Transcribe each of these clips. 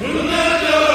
Remember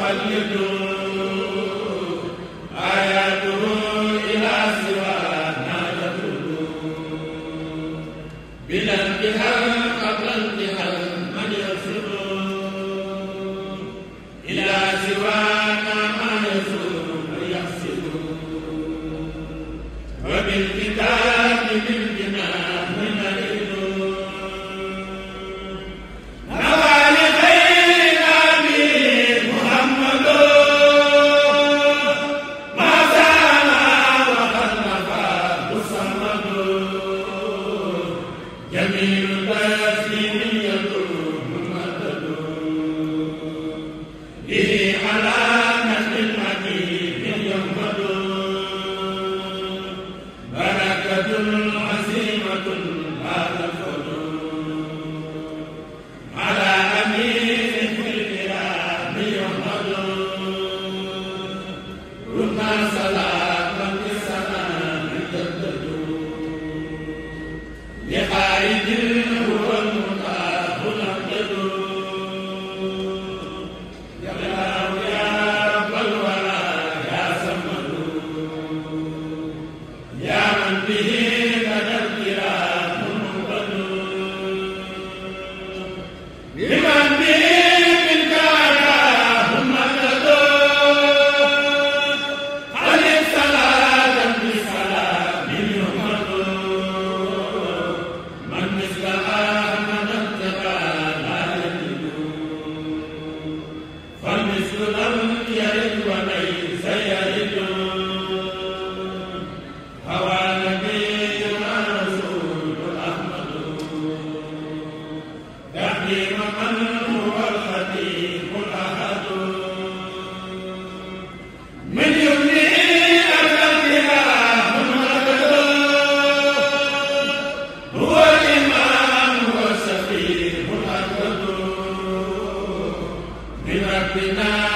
فليدعوا Amen. Viva Pinar.